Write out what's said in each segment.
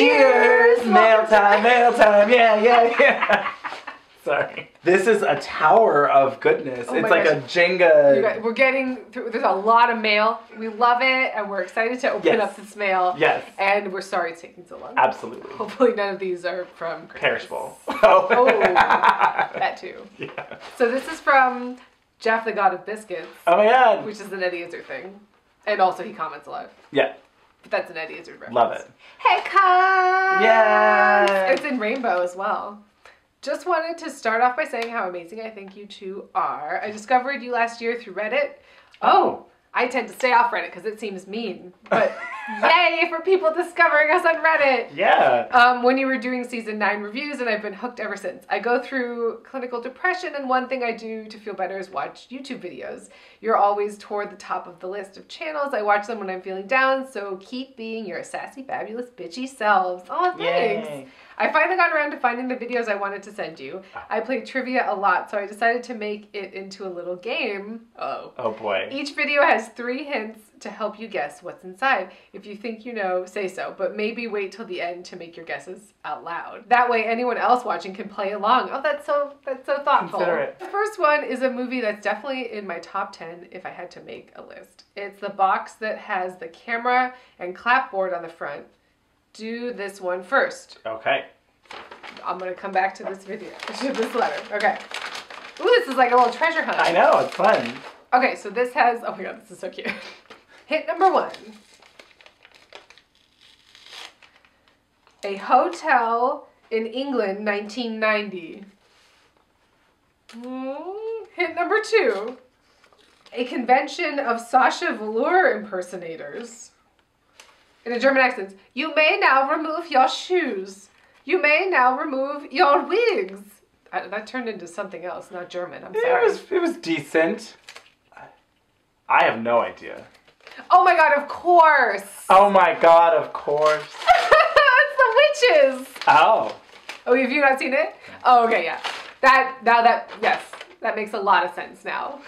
Cheers! Mail time, mail time, yeah, yeah, yeah. Sorry. This is a tower of goodness. Oh it's my like a. Jenga. Guys- we're getting through. There's a lot of mail. We love it, and we're excited to open Yes. up this mail. Yes. And we're sorry it's taking so long. Absolutely. Hopefully, none of these are from Christmas. Perishable. Oh. Oh, that too. yeah. So this is from Jeff, the God of Biscuits, Oh my god. which is an Eddie Izzard thing, and also he comments a lot. Yeah. But that's an Eddie Izzard reference. Love it. Hey, cuz! Yay! It's in rainbow as well. Just wanted to start off by saying how amazing I think you two are. I discovered you last year through Reddit. Oh. I tend to stay off Reddit because it seems mean. But yay for people discovering us on Reddit! Yeah. Um, when you were doing season nine reviews, and I've been hooked ever since. I go through clinical depression, and one thing I do to feel better is watch YouTube videos. You're always toward the top of the list of channels. I watch them when I'm feeling down, so keep being your sassy, fabulous, bitchy selves. Oh, thanks. Yay. I finally got around to finding the videos I wanted to send you. Ah. I play trivia a lot, so I decided to make it into a little game. Oh. Oh boy. Each video has three hints to help you guess what's inside. If you think you know, say so, but maybe wait till the end to make your guesses out loud. That way anyone else watching can play along. Oh, that's so that's so thoughtful. Considerate. The first one is a movie that's definitely in my top 10 if I had to make a list. It's the box that has the camera and clapboard on the front. Do this one first. Okay. I'm gonna come back to this video, to this letter. Okay. Ooh, this is like a little treasure hunt. I know, it's fun. Okay, so this has, oh my god, this is so cute. Hit number one. A hotel in England, 1990. Hmm, Hit number two. A convention of Sasha Velour impersonators. In a German accent, you may now remove your shoes. You may now remove your wigs. I, that turned into something else, not German. I'm sorry. It was it was decent. I have no idea. Oh my god, of course! Oh my god, of course. it's the witches! Oh. Oh, have you not seen it? Oh, okay, yeah. That, now that, yes, that makes a lot of sense now.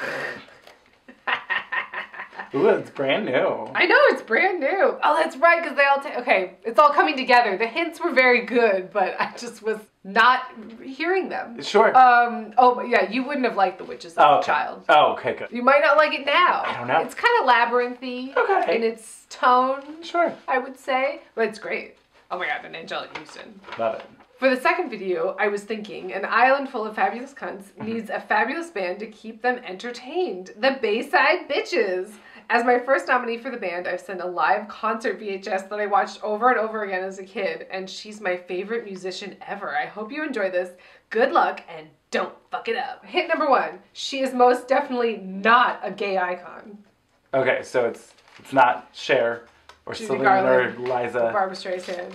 Ooh, it's brand new. I know, it's brand new. Oh, that's right, because they all take, okay, it's all coming together. The hints were very good, but I just was not hearing them. Sure. Um, oh, yeah, you wouldn't have liked the witches as oh, a okay. child. Oh, okay, good. You might not like it now. I don't know. It's kind of labyrinthy Okay. in its tone, Sure. I would say, but it's great. Oh my god, and Anjelica Huston. Love it. For the second video, I was thinking an island full of fabulous cunts Mm-hmm. needs a fabulous band to keep them entertained. The Bayside Bitches. As my first nominee for the band, I've sent a live concert VHS that I watched over and over again as a kid, and she's my favorite musician ever. I hope you enjoy this. Good luck and don't fuck it up. Hit number one. She is most definitely not a gay icon. Okay, so it's it's not Cher or Judy Celine Garland. or Liza. Barbra Streisand?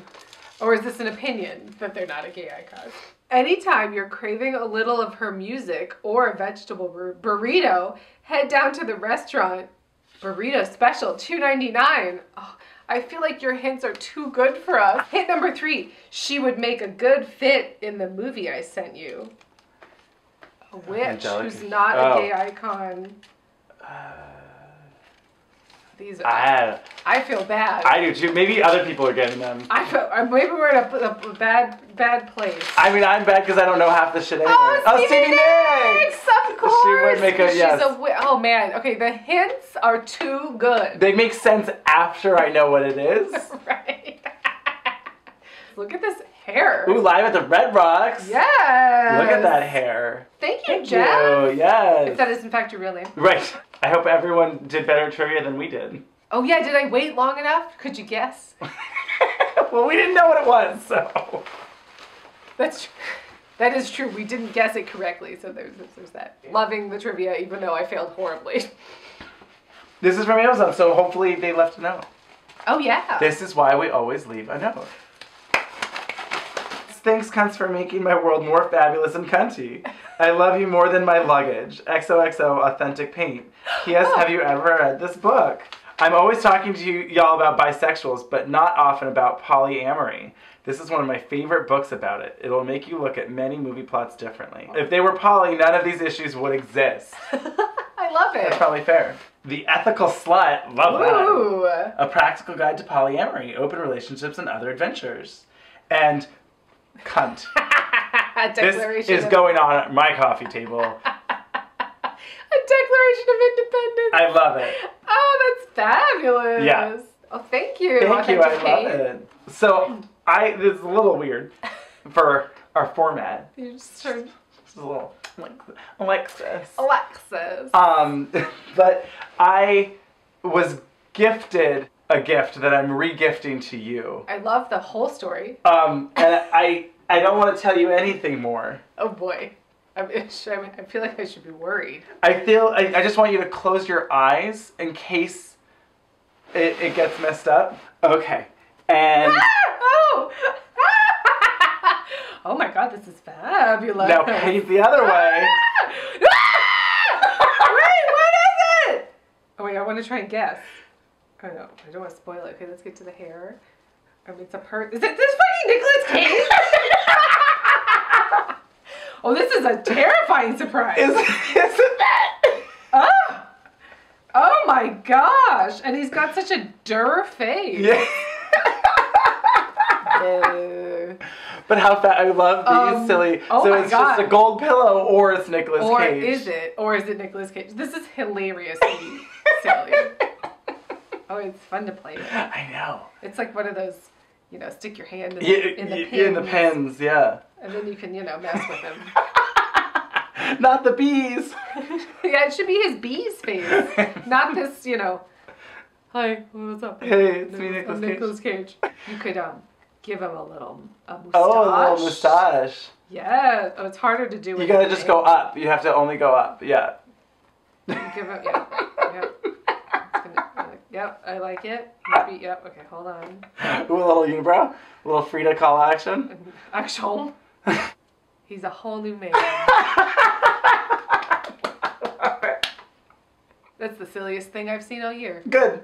Or is this an opinion that they're not a gay icon? Anytime you're craving a little of her music or a vegetable bur- burrito, head down to the restaurant. Burrito special, $2.99. Oh, I feel like your hints are too good for us. Hint number three. She would make a good fit in the movie I sent you. A uh, witch Anjelica- who's not oh. a gay icon. Uh, These are, I, I feel bad. I do too. Maybe other people are getting them. I feel, uh, maybe we're in a, a, bad bad place. I mean, I'm bad because I don't know half the shit oh, anyway. Oh, Stevie Stevie Nicks! Of course. She would make a- She's yes. a oh man. Okay, the hints are too good. They make sense after I know what it is. right. Look at this hair. Ooh, live at the Red Rocks. Yes. Look at that hair. Thank you, Thank Jeff. you. Yes. If that is in fact your real name. Right. I hope everyone did better trivia than we did. Oh yeah, did I wait long enough? Could you guess? well, we didn't know what it was, so. That's tr- that is true. We didn't guess it correctly, so there's there's that. Loving the trivia, even though I failed horribly. This is from Amazon, so hopefully they left a note. Oh yeah. This is why we always leave a note. Thanks, cunts, for making my world more fabulous and cunty. I love you more than my luggage. XOXO Authentic Paint. P.S. Oh. Have you ever read this book? I'm always talking to you, y'all about bisexuals, but not often about polyamory. This is one of my favorite books about it. It'll make you look at many movie plots differently. If they were poly, none of these issues would exist. I love it. That's probably fair. The Ethical Slut. Love that. Ooh. A practical guide to polyamory, open relationships, and other adventures. And cunt. This is going on at my coffee table. a declaration of independence. I love it. oh, that's fabulous. Yeah. Oh, thank you. Thank you. I love it. So I this is a little weird for our format. You just turned This is a little Alexis. Alexis. Um, but I was gifted a gift that I'm regifting to you. I love the whole story. Um, and I I don't want to tell you anything more. Oh boy. I'm, I feel like I should be worried. I feel I, I just want you to close your eyes in case it, it gets messed up. Okay. And ah! oh! oh my god, this is fabulous. now paint the other ah! way. Ah! Wait, what is it? Oh wait, I want to try and guess. Oh no, I don't want to spoil it. Okay, let's get to the hair. I mean, it's a per. Is it this fucking Nicolas Cage? oh, this is a terrifying surprise. Is, isn't that? oh! oh my gosh! And he's got such a dur face. Yeah. But how fat I love these Um, silly. oh so it's just a gold pillow or it's Nicolas Or Cage. is it? Or is it Nicolas Cage? This is hilariously silly. Oh, it's fun to play with. I know. It's like one of those, you know, stick your hand in the, Yeah, in the yeah, pins. in the pins, yeah. And then you can, you know, mess with them. Not the bees. yeah, it should be his bee's face. Not this, you know. Hi, what's up? Hey, it's me, I'm Nicolas Cage. Cage. You could um give him a little a mustache. Oh, a little moustache. Yeah. Oh, it's harder to do. You gotta just go up. You have to only go up. Yeah. You Give him, yeah. Yep. Yep, I like it. Maybe, yep. Okay, hold on. Ooh, a little unibrow. A little Frida Kahlo action. Action. He's a whole new man. That's the silliest thing I've seen all year. Good.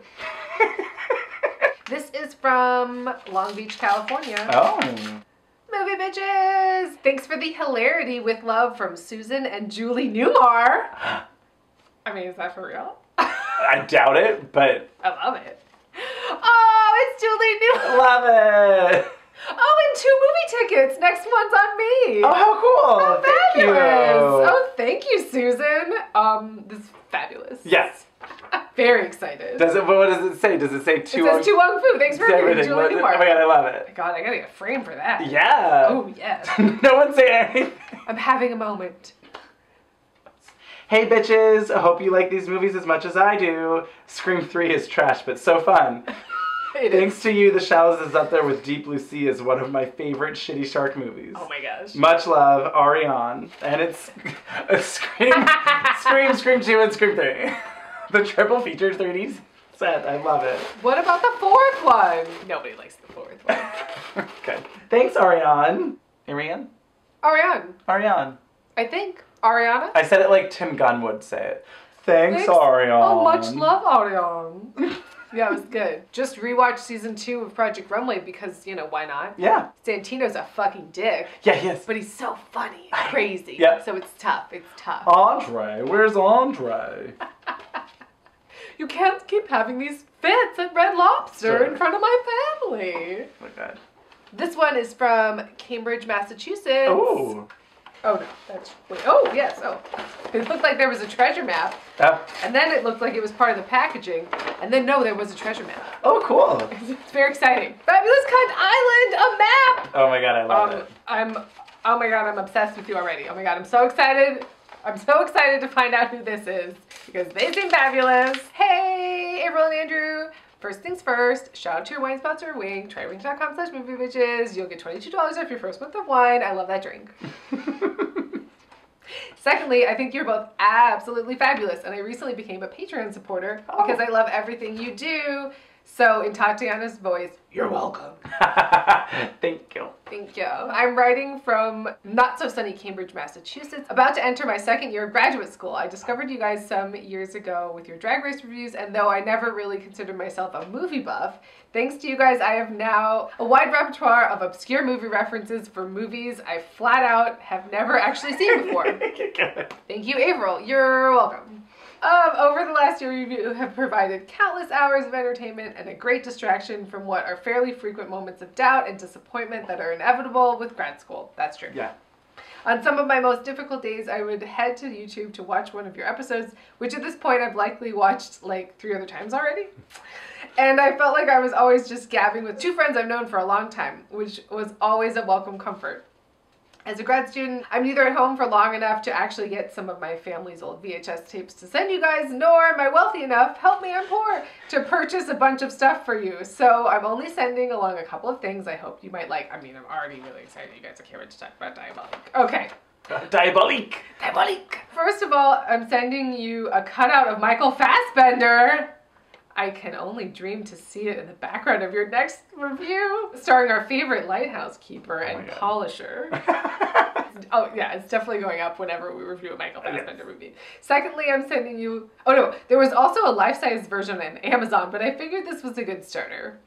This is from Long Beach, California. oh. Movie bitches! Thanks for the hilarity with love from Susan and Julie Newmar. I mean, is that for real? I doubt it, but I love it. Oh, it's Julie Newmar. love it. Oh, and two movie tickets. Next one's on me. Oh, how cool. Oh, Thank fabulous. you. Oh, thank you, Susan. Um, this is fabulous. Yes. Very excited. Does it? What does it say? Does it say two? it two? says To Wong Foo. Thanks for everything. Julie Newmar. Oh my god, I love it. God, I gotta get a frame for that. Yeah. Oh, yes. no one say anything. I'm having a moment. Hey bitches, I hope you like these movies as much as I do. Scream 3 is trash, but so fun. Thanks to you, The Shallows is up there with Deep Blue Sea as one of my favorite shitty shark movies. Oh my gosh. Much love, Ariane. And it's Scream, Scream, Scream 2, and Scream 3. the triple feature 3D set. I love it. What about the fourth one? Nobody likes the fourth one. Good. Thanks, Ariane. Ariane? Ariane, Ariane. I think. Ariana? I said it like Tim Gunn would say it. Thanks, Ariane. Oh, much love, Ariane. yeah, it was good. Just rewatched season two of Project Runway because, you know, why not? Yeah. Santino's a fucking dick, Yeah, yes. but he's so funny and crazy. Yep. So it's tough. It's tough. Andre, where's Andre? You can't keep having these fits at Red Lobster Sure. in front of my family. Oh my god. This one is from Cambridge, Massachusetts. Oh. Oh no, that's wait. Oh yes. Oh, it looked like there was a treasure map, and then it looked like it was part of the packaging, and then no, there was a treasure map. oh, cool. It's very exciting. Fabulous Cunt Island, a map. Oh my god, I love Um, it. I'm. Oh my god, I'm obsessed with you already. Oh my god, I'm so excited. I'm so excited to find out who this is because they seem fabulous. Hey, April and Andrew. First things first, shout out to your wine sponsor, Winc. Trywinc.com slash movie bitches. You'll get $22 off your first month of wine. I love that drink. Secondly, I think you're both absolutely fabulous, and I recently became a Patreon supporter Oh. because I love everything you do. So, in Tatiana's voice, you're welcome. Thank you. Thank you. I'm writing from not so sunny Cambridge, Massachusetts. About to enter my second year of graduate school. I discovered you guys some years ago with your drag race reviews, and though I never really considered myself a movie buff, thanks to you guys, I have now a wide repertoire of obscure movie references for movies I flat out have never actually seen before. Thank you, April. You're welcome. Um, over the last year, you have provided countless hours of entertainment and a great distraction from what are fairly frequent moments of doubt and disappointment that are inevitable with grad school. That's true. Yeah. On some of my most difficult days, I would head to YouTube to watch one of your episodes, which at this point I've likely watched like three other times already. And I felt like I was always just gabbing with two friends I've known for a long time, which was always a welcome comfort. As a grad student, I'm neither at home for long enough to actually get some of my family's old VHS tapes to send you guys, nor am I wealthy enough, help me, I'm poor, to purchase a bunch of stuff for you. So I'm only sending along a couple of things I hope you might like. I mean, I'm already really excited you guys are here to talk about Diabolique. Okay. Diabolique. Diabolique. First of all, I'm sending you a cutout of Michael Fassbender. I can only dream to see it in the background of your next review, starring our favorite lighthouse keeper and God. polisher. oh yeah, it's definitely going up whenever we review a Michael Fassbender movie. Secondly, I'm sending you. Oh no, there was also a life-size version on Amazon, but I figured this was a good starter.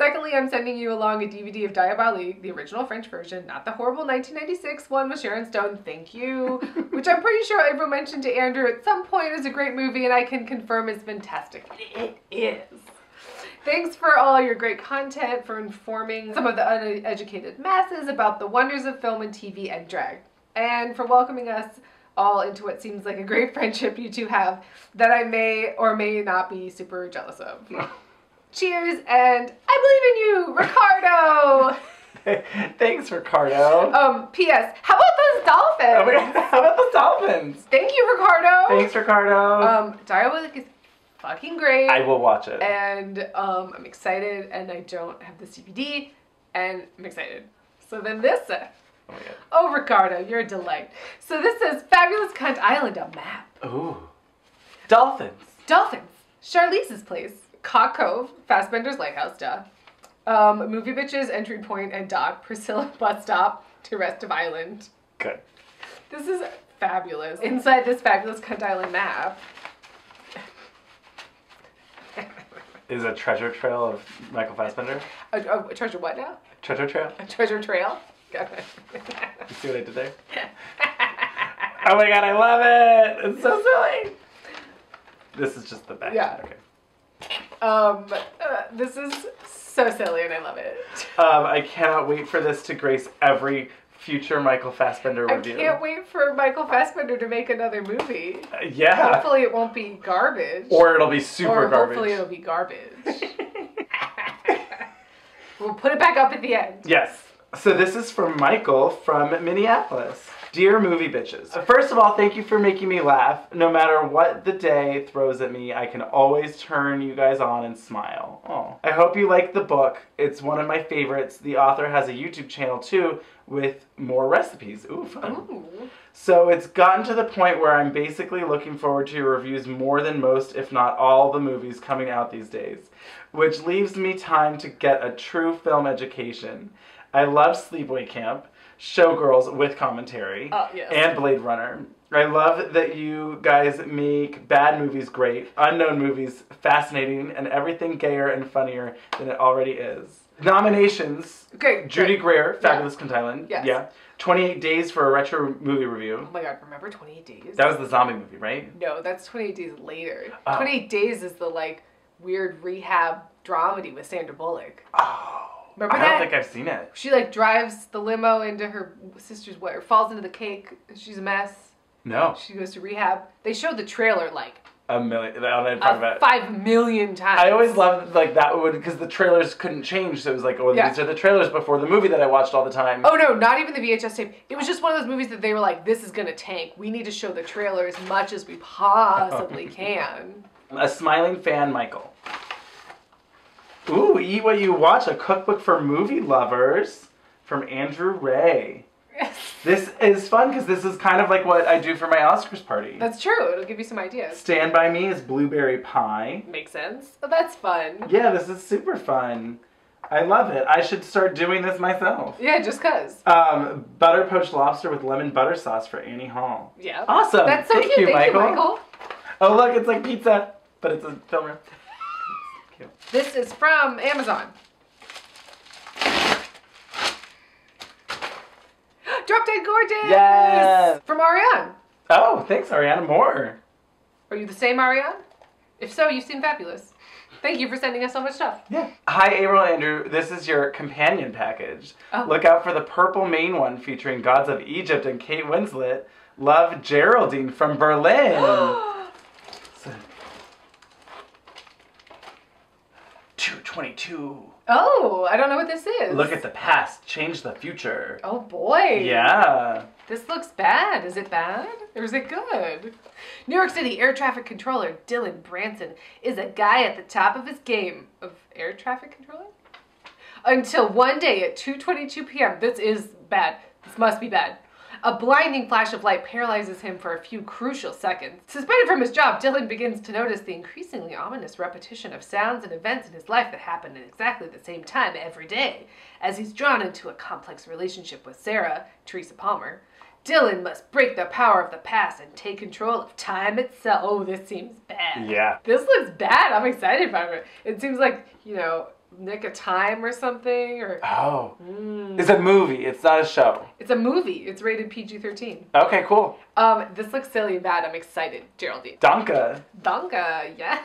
Secondly, I'm sending you along a DVD of Diabolique, the original French version, not the horrible 1996 one with Sharon Stone. Thank you, which I'm pretty sure April mentioned to Andrew at some point is a great movie, and I can confirm it's fantastic. It is. Thanks for all your great content, for informing some of the uneducated masses about the wonders of film and TV and drag, and for welcoming us all into what seems like a great friendship you two have that I may or may not be super jealous of. Cheers, and I believe in you, Ricardo! Thanks, Ricardo. um, P.S. How about those dolphins? Oh my God, How about the dolphins? Thank you, Ricardo! Thanks, Ricardo. Um, Diabolique is fucking great. I will watch it. and um, I'm excited, and I don't have the CBD, and I'm excited. So then this says, oh my god. oh Ricardo, you're a delight. So this is Fabulous Cunt Island, a map. Ooh. Dolphins. Dolphins, Charlize's place, Cock Cove, Fassbender's Lighthouse, duh. Um, movie Bitches, Entry Point, and Dock, Priscilla Bus Stop to Rest of Island. Good. This is fabulous. Inside this fabulous Cunt Island map. Is a treasure trail of Michael Fassbender. A, a, a treasure what now? Treasure trail. A treasure trail? Got it. You see what I did there? oh my god, I love it! It's so silly. This is just the best. Yeah. Okay. Um, uh, this is so silly and I love it. Um, I cannot wait for this to grace every future Michael Fassbender review. I can't wait for Michael Fassbender to make another movie. Uh, yeah. Hopefully it won't be garbage. Or it'll be super or garbage. hopefully it'll be garbage. we'll put it back up at the end. Yes. So this is from Michael from Minneapolis. Dear movie bitches. Uh, first of all, thank you for making me laugh. No matter what the day throws at me, I can always turn you guys on and smile. Oh. I hope you like the book. It's one of my favorites. The author has a YouTube channel too with more recipes. Ooh, fun. Ooh. So it's gotten to the point where I'm basically looking forward to your reviews more than most, if not all, the movies coming out these days, which leaves me time to get a true film education. I love Sleepaway Camp, Showgirls with commentary, Oh, yes. and Blade Runner. I love that you guys make bad movies great, unknown movies fascinating, and everything gayer and funnier than it already is. Nominations Okay. Judy good. Greer, Fabulous Cunt Island. Yes. Yeah. 28 Days for a Retro Movie Review. Oh my god, remember 28 Days? That was the zombie movie, right? no, that's 28 Days later. Oh. 28 Days is the like weird rehab dramedy with Sandra Bullock. Oh. Remember I don't think I've seen it. She like drives the limo into her sister's what or falls into the cake. She's a mess. No. She goes to rehab. They showed the trailer like A million. I don't talk about. five million times. I always loved like that would because the trailers couldn't change, so it was like, oh, Yeah. these are the trailers before the movie that I watched all the time. Oh no, not even the VHS tape. It was just one of those movies that they were like, "This is gonna tank. We need to show the trailer as much as we possibly can." A smiling fan, Michael. Ooh, eat what you watch. A cookbook for movie lovers from Andrew Rea. This is fun because this is kind of like what I do for my Oscars party. That's true. It'll give you some ideas. Stand by Me is blueberry pie. Makes sense. But that's fun. Yeah, this is super fun. I love it. I should start doing this myself. Yeah, just cause. Um, butter poached lobster with lemon butter sauce for Annie Hall. Yeah. Awesome. That's so Thank cute. you, Thank Michael. you, Michael. Oh, look, it's like pizza, but it's a film room. This is from Amazon. Drop Dead Gorgeous! Yes! From Ariane. Oh, thanks, Ariana Moore. Are you the same, Ariane? If so, you seem fabulous. Thank you for sending us so much stuff. Yeah. Hi, April Andrew. This is your companion package. Oh. Look out for the purple main one featuring Gods of Egypt and Kate Winslet. Love Geraldine from Berlin. So- 222. oh, I don't know what this is. Look at the past, change the future. Oh boy. Yeah. This looks bad. Is it bad? Or is it good? New York City air traffic controller Dylan Branson is a guy at the top of his game of air traffic controller. Until one day at 2:22 p.m. This is bad. This must be bad. A blinding flash of light paralyzes him for a few crucial seconds. Suspended from his job, Dylan begins to notice the increasingly ominous repetition of sounds and events in his life that happen at exactly the same time every day. As he's drawn into a complex relationship with Sarah, Teresa Palmer, Dylan must break the power of the past and take control of time itself. Oh, this seems bad. Yeah. This looks bad. I'm excited about it. It seems like, you know, Nick of Time or something, or Oh. Mm. It's a movie, it's not a show. it's a movie. It's rated PG-13. Okay, cool. Um, this looks silly and bad. I'm excited, Geraldine. Donka. Donka, yeah.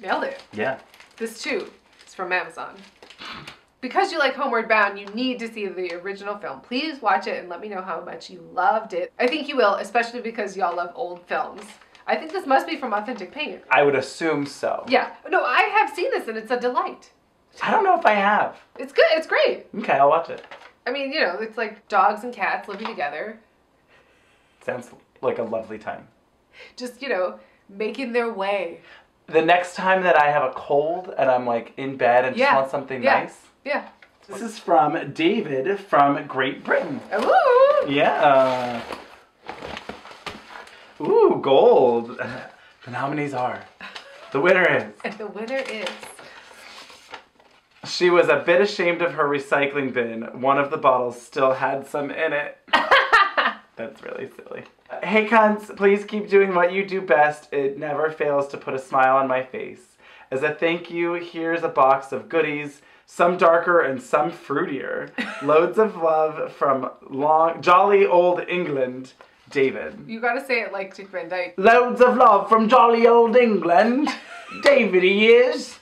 Nailed it. Yeah. This too is from Amazon. Because you like Homeward Bound, you need to see the original film. Please watch it and let me know how much you loved it. I think you will, especially because y'all love old films. I think this must be from Authentic Pain. I would assume so. Yeah. No, I have seen this and it's a delight. I don't know if I have. It's good. It's great. Okay, I'll watch it. I mean, you know, it's like dogs and cats living together, Sounds like a lovely time. just, you know, making their way. The next time that I have a cold and I'm like in bed and just want something Yeah. nice. Yeah. This is from David from Great Britain. Ooh. Yeah. Uh, Ooh, gold. The nominees are. The winner is. The winner is. She was a bit ashamed of her recycling bin. One of the bottles still had some in it. That's really silly. Hey, cunts, please keep doing what you do best. It never fails to put a smile on my face. As a thank you, here's a box of goodies, some darker and some fruitier. Loads of love from long, jolly old England, David. You gotta say it like Dick Van Dyke. Loads of love from jolly old England, David he is.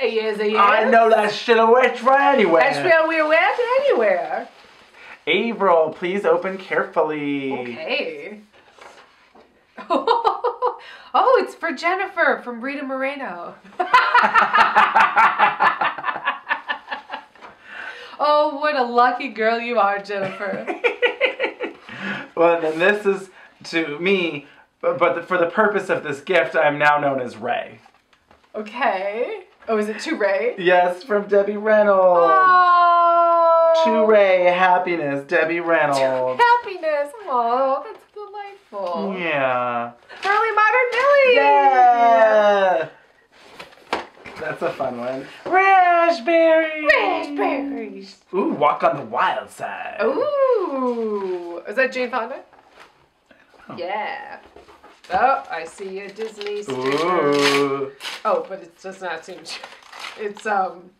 A years, a year. I know that silhouette right anywhere. That's where we went anywhere. April, please open carefully. Okay. oh, it's for Jennifer from Rita Moreno. oh, what a lucky girl you are, Jennifer. Well, then this is to me, but but for the purpose of this gift, I'm now known as Ray. Okay. Oh, is it to Ray? Yes, from Debbie Reynolds. Oh. To Ray, happiness, Debbie Reynolds. Happiness. Oh, that's delightful. Yeah. Thoroughly Modern Millie. Yeah. That's a fun one. Raspberry. Raspberries. Ooh, walk on the wild side. Ooh. Is that Jane Fonda? Oh. Yeah. Oh, I see a Disney sticker. Ooh. Oh, but it does not seem. It's um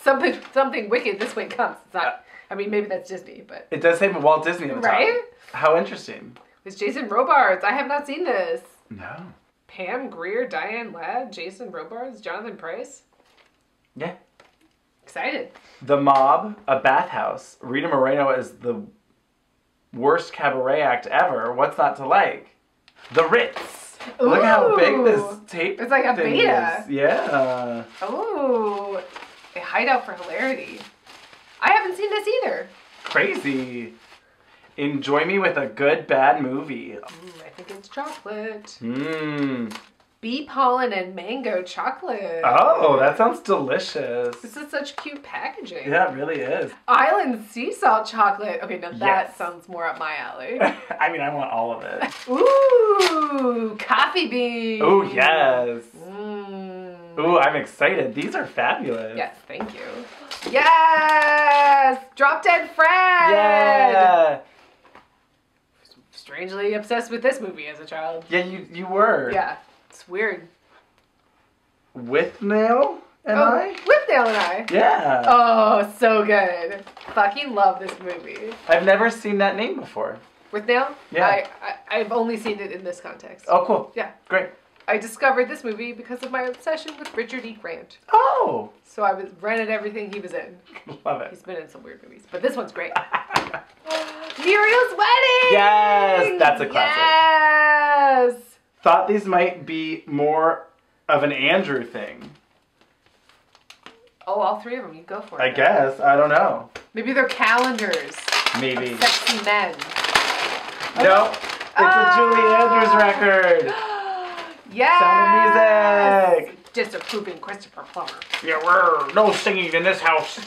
something something wicked this way comes. It's not I mean maybe that's Disney, but It does say Walt Disney on the Right? top. How interesting. it's Jason Robards. I have not seen this. No. Pam Grier, Diane Ladd, Jason Robards, Jonathan Pryce. Yeah. Excited. The Mob, a bathhouse. Rita Moreno is the worst cabaret act ever. What's not to like? The Ritz. Look how big this Ooh. tape. It's like a beta. is. Yeah. Oh, a hideout for hilarity. I haven't seen this either. Crazy. Enjoy me with a good bad movie. Ooh, I think it's chocolate. Mmm. Bee pollen and mango chocolate. Oh, that sounds delicious. This is such cute packaging. Yeah, it really is. Island sea salt chocolate. Okay, now that sounds more up my alley. I mean, I want all of it. Ooh, coffee beans. Oh, yes. Mm. Ooh, I'm excited. These are fabulous. Yes, thank you. Yes! Drop Dead Fred! Yeah. Strangely obsessed with this movie as a child. Yeah, you you were. Yeah, it's weird. Withnail and oh, I? Whipdale and I. Yeah. Oh, so good. Fucking love this movie. I've never seen that name before. Withnail. Yeah. I, I, I've only seen it in this context. Oh, cool. Yeah. Great. I discovered this movie because of my obsession with Richard E. Grant. Oh, So I was rented everything he was in. love it. He's been in some weird movies, but this one's great. Muriel's Wedding! Yes, that's a classic. Yes! Thought these might be more of an Andrew thing. Oh, all three of them. You go for it. I guess. I don't know. Maybe they're calendars. Maybe. Sexy men. No. It's a Julie ah! Andrews record. yes! Sound of music. Disapproving Christopher Plummer. Yeah, we're no singing in this house.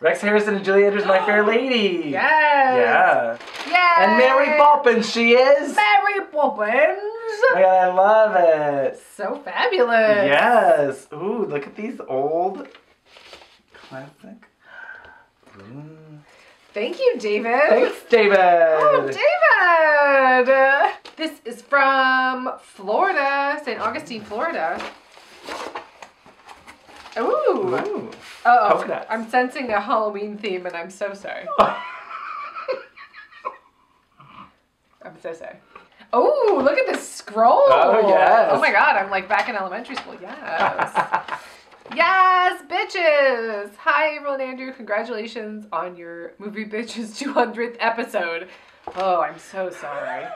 Rex Harrison and Julie Andrews, My Fair Lady. Yes! Yeah. Yes! And Mary Poppins, she is. Mary Poppins! Oh God, I love it. So fabulous. Yes. Ooh, look at these old classic. Ooh. Thank you, David. Thanks, David. Oh, David! This is from Florida, St. Augustine, Florida. Ooh. Ooh. Uh-oh. I'm sensing a Halloween theme, and I'm so sorry. I'm so sorry. Oh, look at this scroll. Oh, yes. Oh my god, I'm like back in elementary school. Yes. yes, bitches. Hi, April and Andrew. Congratulations on your Movie Bitches 200th episode. Oh, I'm so sorry.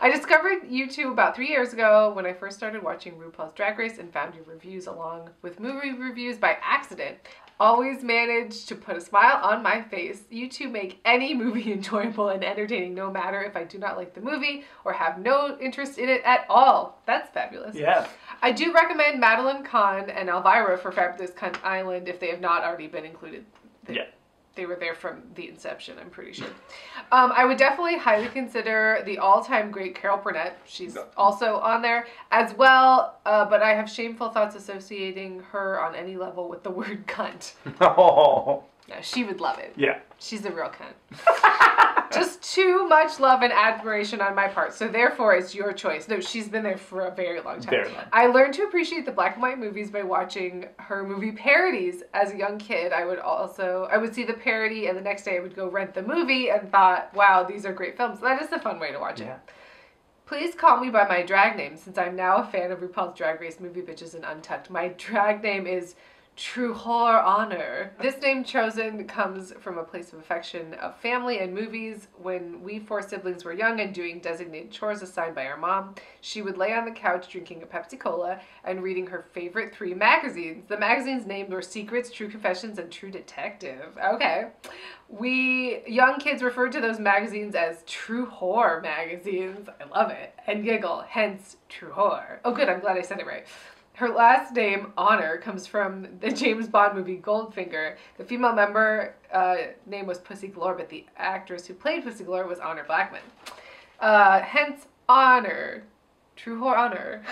I discovered you two about three years ago when I first started watching RuPaul's Drag Race and found your reviews along with movie reviews by accident. Always managed to put a smile on my face. You two make any movie enjoyable and entertaining no matter if I do not like the movie or have no interest in it at all. That's fabulous. yeah. I do recommend Madeline Kahn and Elvira for Fabulous Cunt Island if they have not already been included. Yeah. They were there from the inception, I'm pretty sure. Um, I would definitely highly consider the all time great Carol Burnett. She's also on there as well, uh, but I have shameful thoughts associating her on any level with the word cunt. Oh. No, she would love it. Yeah. She's a real cunt. Just too much love and admiration on my part. So therefore, it's your choice. No, she's been there for a very long time. Very long. I learned to appreciate the black and white movies by watching her movie parodies as a young kid. I would also I would see the parody and the next day I would go rent the movie and thought, wow, these are great films. That is a fun way to watch Yeah. it. Please call me by my drag name since I'm now a fan of RuPaul's Drag Race movie bitches and Untucked. My drag name is True Whore Honor. This name chosen comes from a place of affection of family and movies. When we four siblings were young and doing designated chores assigned by our mom, she would lay on the couch drinking a Pepsi Cola and reading her favorite three magazines. The magazines named were Secrets, True Confessions, and True Detective. Okay. We young kids referred to those magazines as true whore magazines. I love it. And giggle, hence true whore. Oh, good. I'm glad I said it right. Her last name, Honor, comes from the James Bond movie Goldfinger. The female member uh, name was Pussy Galore, but the actress who played Pussy Galore was Honor Blackman. Uh, hence, Honor. True whore honor.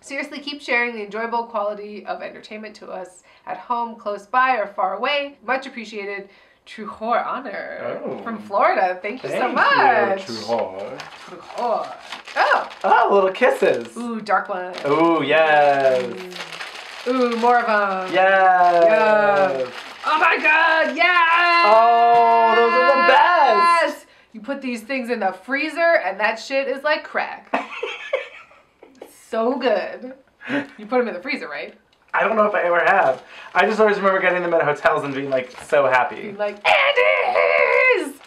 Seriously, keep sharing the enjoyable quality of entertainment to us at home, close by, or far away. Much appreciated. True whore honor Oh. from Florida. Thank you so Thank much. you, True whore. Oh, Oh, little kisses. ooh, dark one. Ooh, yes. Ooh, more of them. Yes. Oh my god, yes! Oh, those are the best. You put these things in the freezer and that shit is like crack. so good. You put them in the freezer, right? I don't know if I ever have. I just always remember getting them at hotels and being like so happy. Like, Andes!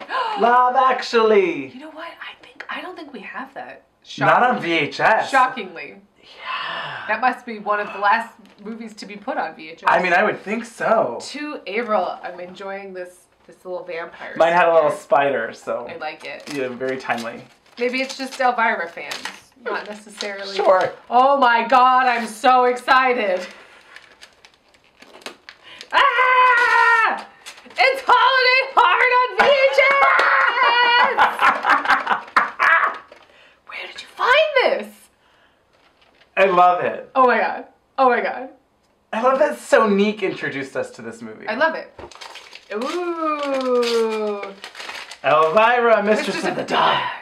Love Actually. You know what? I think I don't think we have that. Not on Shockingly. VHS. Shockingly. Yeah. That must be one of the last movies to be put on VHS. I mean, I would think so. to April, I'm enjoying this this little vampire. Mine had a little spider, so I like it. yeah, very timely. Maybe it's just Elvira fans, not necessarily. Sure. Oh my god, I'm so excited. Ah! It's Holiday Heart on VHS! Where did you find this? I love it. Oh my god. Oh my god. I love that Sonique introduced us to this movie. I love it. Ooh. Elvira, Mistress, Mistress of the Dark.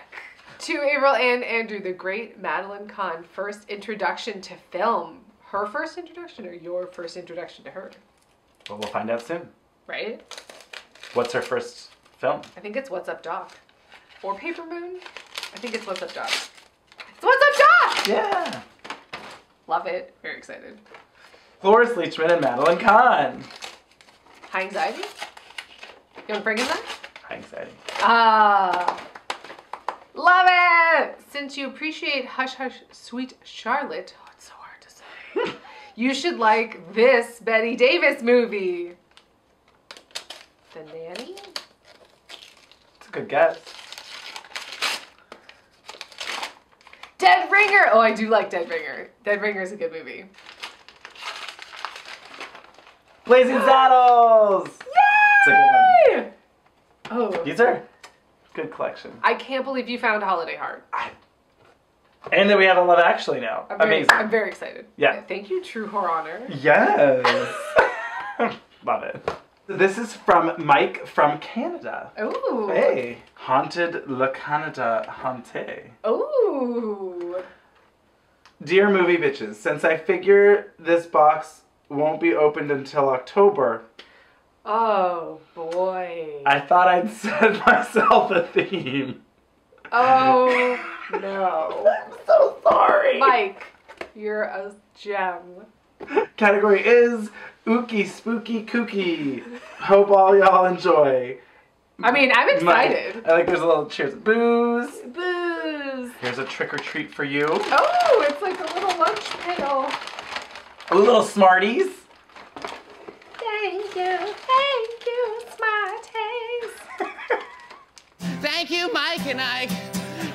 To April and Andrew, the great Madeline Kahn first introduction to film. Her first introduction or your first introduction to her, Well, we'll find out soon. right? What's her first film. I think it's What's Up Doc. Or Paper Moon. I think it's What's Up Doc. It's What's Up Doc! Yeah. Love it. Very excited. Cloris Leachman and Madeline Kahn. High anxiety? You Young Frankenstein? High anxiety. Ah. Love it! Since you appreciate Hush Hush Sweet Charlotte, oh, it's so hard to say. you should like this Bette Davis movie. The Nanny? It's a good guess. Dead Ringer! Oh, I do like Dead Ringer. Dead Ringer is a good movie. Blazing Saddles. It's a good one. Yay! Oh, These are good collection. I can't believe you found Holiday Heart. And then we have a Love Actually now. I'm very, Amazing. I'm very excited. Yeah. Thank you, True Horror Honor. Yes. Love it. This is from Mike from Canada. Ooh. Hey. Haunted Le Canada Hante. Ooh. Dear movie bitches, since I figure this box won't be opened until October, Oh boy. I thought I'd set myself a theme. Oh no. I'm so sorry. Mike, you're a gem. Category is Ookie Spooky Kooky. Hope all y'all enjoy. I mean, I'm excited. I like there's a little cheers. Booze. Booze. Here's a trick or treat for you. Oh, it's like a little lunch pail. A little Smarties. Thank you, and Ike.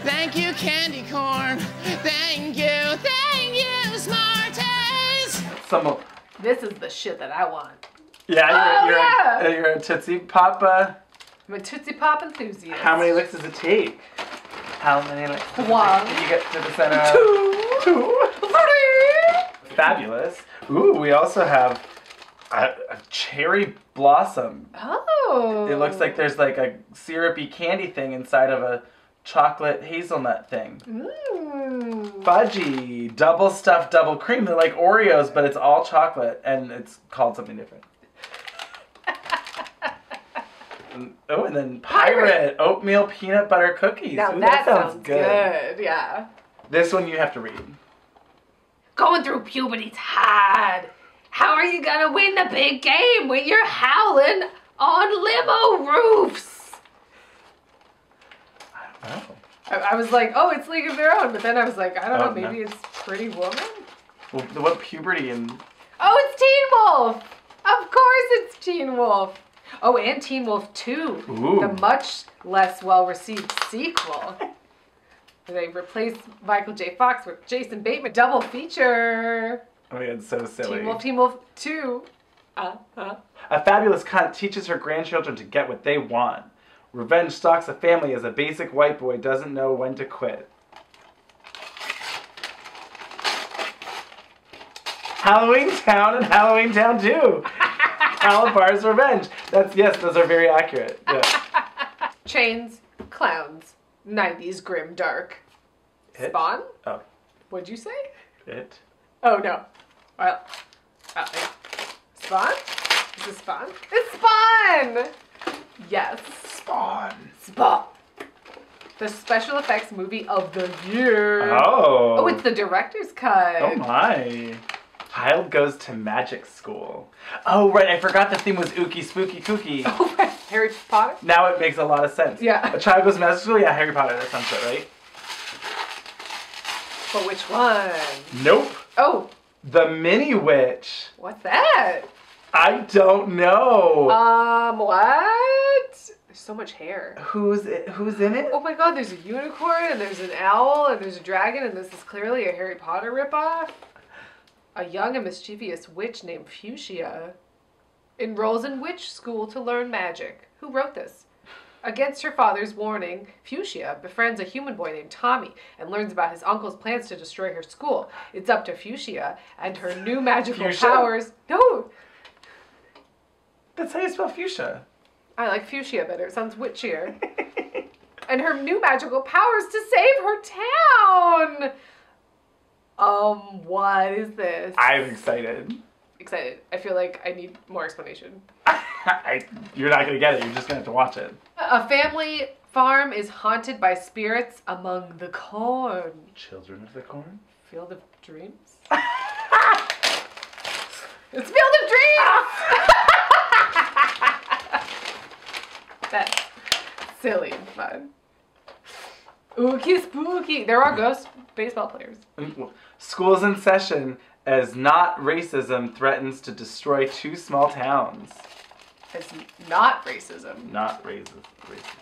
Thank you, Candy Corn. Thank you, thank you, Smarties. Some. of This is the shit that I want. Yeah, Oh, you're, you're, yeah. A, you're a Tootsie Papa. I'm a Tootsie Pop enthusiast. How many licks does it take? How many licks? Does One. It take? You get to the center. of- Two. Two. Three. Fabulous. Ooh, we also have a, a cherry blossom. Oh. It looks like there's like a syrupy candy thing inside of a chocolate hazelnut thing. Mmm. Fudgy, double stuffed double cream. They're like Oreos, but it's all chocolate and it's called something different. And- oh, and then pirate, Pirate. oatmeal peanut butter cookies. Now Ooh, that, sounds, good. Yeah. This one you have to read. Going through puberty's hard. How are you gonna win the big game when you're howling on limo roofs? I don't know. I, I was like, oh, it's League of Their Own, but then I was like, I don't Oh, know, maybe no. it's Pretty Woman. Well, what puberty and Oh, it's Teen Wolf. Of course, it's Teen Wolf. Oh, and Teen Wolf 2, Ooh. the much less well received sequel. They replaced Michael J. Fox with Jason Bateman. Double feature. Oh, yeah, it's so silly. Teen Wolf, Teen Wolf 2. Uh, uh. A fabulous cunt teaches her grandchildren to get what they want. Revenge stalks a family as a basic white boy doesn't know when to quit. Halloween Town and Halloween Town 2. Kalabar's Revenge. That's yes, those are very accurate. Yeah. Chains, clowns, 90s grim dark. It? Spawn? Oh, What'd you say? it. Oh no. Well, uh, oh, yeah. Spawn? Is it Spawn? It's Spawn! Yes. Spawn. Spawn. The special effects movie of the year. Oh. Oh, it's the director's cut. Oh my. Child goes to magic school. Oh right, I forgot the theme was Ookie Spooky Kooky. Oh, Harry Potter? Now it makes a lot of sense. Yeah. A child goes to magic school? Yeah, Harry Potter, that sounds good, right? But which one? Nope. Oh, The Mini Witch. what's that? I don't know. Um, what? There's so much hair. who's it, who's in it? Oh my god, there's a unicorn and there's an owl and there's a dragon and this is clearly a Harry Potter ripoff. A young and mischievous witch named Fuchsia enrolls in witch school to learn magic. Who wrote this? Against her father's warning, Fuchsia befriends a human boy named Tommy and learns about his uncle's plans to destroy her school. It's up to Fuchsia and her new magical Fuchsia? powers. No, That's how you spell fuchsia. I like Fuchsia better. It sounds witchier. and her new magical powers to save her town. Um, what is this? I'm excited. excited. I feel like I need more explanation. I, you're not gonna get it. You're just gonna have to watch it. A family farm is haunted by spirits among the corn. Children of the Corn. Field of Dreams? it's Field of Dreams! That's silly and fun. Ookie spooky. There are ghost baseball players. Schools in session as not racism threatens to destroy two small towns. It's not racism. Not racist. Racism.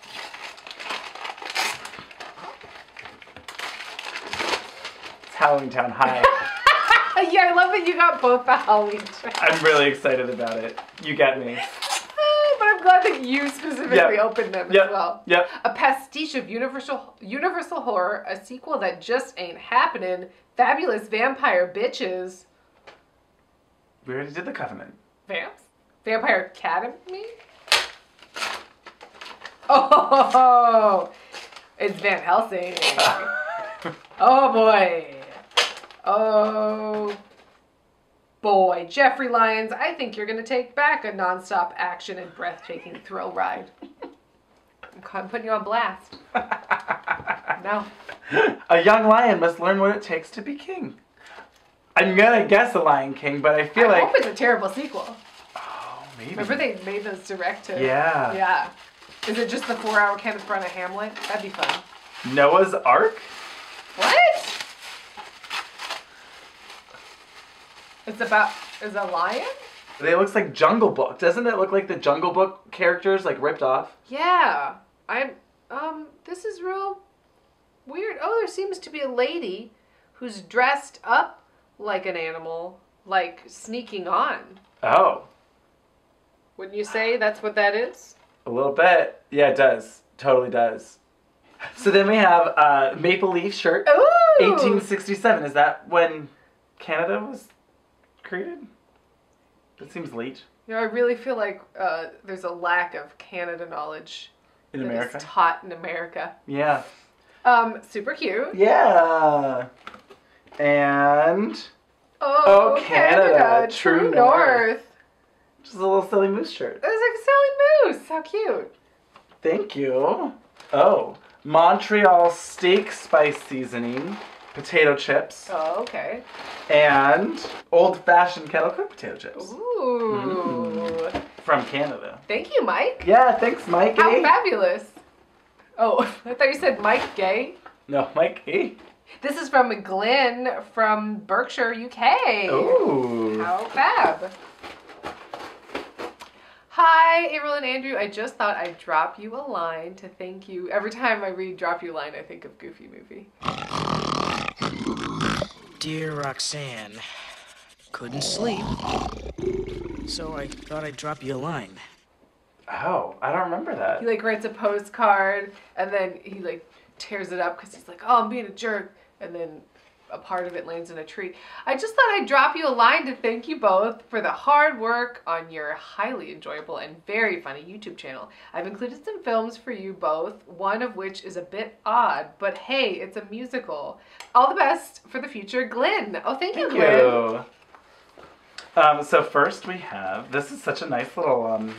It's Halloweentown High. yeah, I love that you got both the Halloween tracks. I'm really excited about it. You get me. Oh, but I'm glad that you specifically Yep. opened them Yep. as well. Yep. A pastiche of Universal Universal Horror, a sequel that just ain't happening. Fabulous vampire bitches. We already did the Covenant. Vamps? Vampire Academy? Oh, it's Van Helsing. oh boy. Oh boy. Jeffrey Lyons, I think you're going to take back a nonstop action and breathtaking thrill ride. I'm putting you on blast. No. A young lion must learn what it takes to be king. I'm gonna guess a Lion King, but I feel I like hope it's a terrible sequel. Maybe. Remember they made those direct to. Yeah. Yeah. Is it just the four hour Kenneth Branagh Hamlet? That'd be fun. Noah's Ark. What? It's about is a lion? It looks like Jungle Book. Doesn't it look like the Jungle Book characters like ripped off? Yeah. I'm um this is real weird. Oh, there seems to be a lady who's dressed up like an animal, like sneaking on. Oh, Wouldn't you say that's what that is? a little bit. Yeah, it does. Totally does. So then we have uh, Maple Leaf shirt. Ooh! 1867. Is that when Canada was created? That seems late You know, I really feel like uh, there's a lack of Canada knowledge in that is America. taught in America. Yeah. Um, super cute. Yeah. And Oh, Oh, Canada, True, True North. North. Just a little silly moose shirt. It was like a silly moose. How cute. Thank you. Oh, Montreal steak spice seasoning, potato chips, Oh, okay. and old-fashioned kettle cooked potato chips Ooh. Mm. from Canada. Thank you, Mike. Yeah, thanks, Mike. How eh? fabulous. Oh, I thought you said Mike Gay. No, Mike. A. This is from Glenn from Berkshire, UK. Ooh. How fab. Hi, Avaryl and Andrew. I just thought I'd drop you a line to thank you. Every time I read drop you a line, I think of Goofy Movie. Dear Roxanne, couldn't sleep, so I thought I'd drop you a line. Oh, I don't remember that. He like writes a postcard and then he like tears it up because he's like, oh, I'm being a jerk. And then a part of it lands in a tree. I just thought I'd drop you a line to thank you both for the hard work on your highly enjoyable and very funny YouTube channel. I've included some films for you both, one of which is a bit odd, but hey, it's a musical. All the best for the future, Glenn. Oh, thank, you, Thank Glenn. you. Um, so first we have this is such a nice little um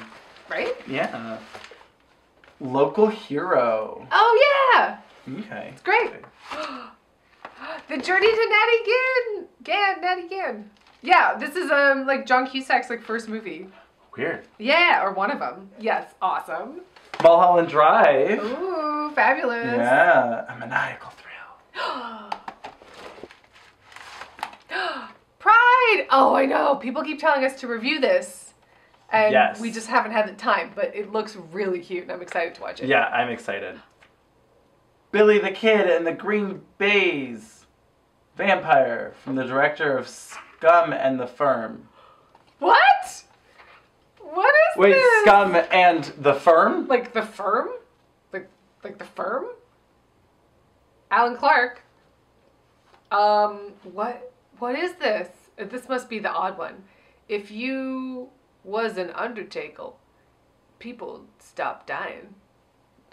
Right? yeah local hero. Oh, yeah. Okay. It's great. The journey to Natty Ginn. Gann, Natty Gann. Yeah, this is um like John Cusack's like first movie. Weird. Yeah, or one of them. Yes, awesome. Mulholland Drive. Ooh, fabulous. Yeah, a maniacal thrill. Pride. Oh, I know. People keep telling us to review this, and Yes. we just haven't had the time. But it looks really cute, and I'm excited to watch it. Yeah, I'm excited. Billy the Kid and the Green Baize. Vampire from the director of Scum and the Firm. What? What is Wait, this? Scum and the Firm? Like the firm? Like like the firm? Alan Clarke. Um, what what is this? This must be the odd one. If you was an undertaker, people stop dying.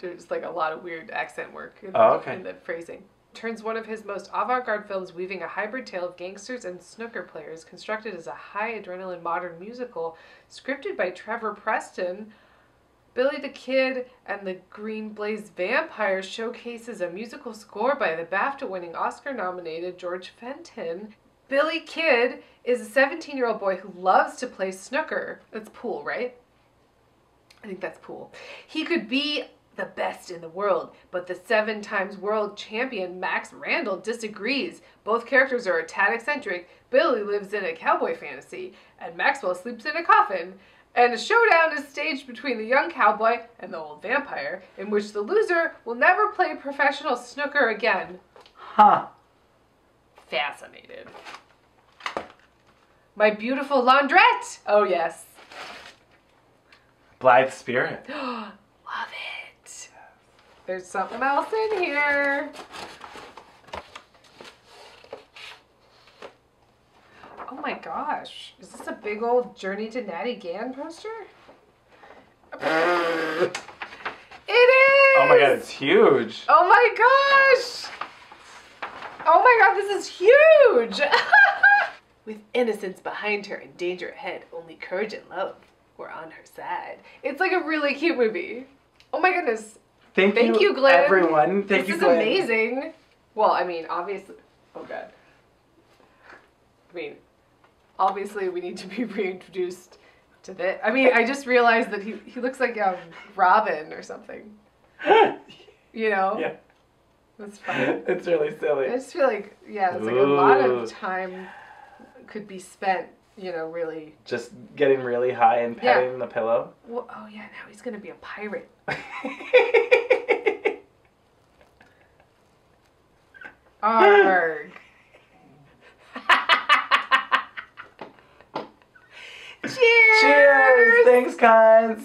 There's like a lot of weird accent work in, Oh, okay. in the phrasing. Turns one of his most avant-garde films weaving a hybrid tale of gangsters and snooker players constructed as a high adrenaline modern musical scripted by Trevor Preston Billy the Kid and the Green Baize Vampire showcases a musical score by the BAFTA winning Oscar nominated George Fenton. Billy Kid is a 17 year old boy who loves to play snooker. That's pool, right? I think that's pool. He could be the best in the world, but the seven times world champion Max Randall disagrees. Both characters are a tad eccentric. Billy lives in a cowboy fantasy, and Maxwell sleeps in a coffin. And a showdown is staged between the young cowboy and the old vampire, in which the loser will never play professional snooker again. Huh. Fascinated. My beautiful laundrette! Oh, yes. Blithe spirit. Love it. There's something else in here. Oh my gosh. Is this a big old Journey to Natty Gann poster? It is! Oh my god, it's huge. Oh my gosh! Oh my god, this is huge! With innocence behind her and danger ahead, only courage and love were on her side. It's like a really cute movie. Oh my goodness. Thank, Thank you, Glenn. Everyone. Thank this you, is Glenn. amazing. Well, I mean, obviously. Oh god. I mean, obviously, we need to be reintroduced to this. I mean, I just realized that he he looks like um, Robin or something. You know. yeah. That's fine. It's really silly. I just feel like yeah, it's like a lot of time could be spent. You know, really. Just getting really high and Yeah. petting the pillow. Well, oh yeah, now he's gonna be a pirate. Arg. Cheers. Cheers! Thanks, cons.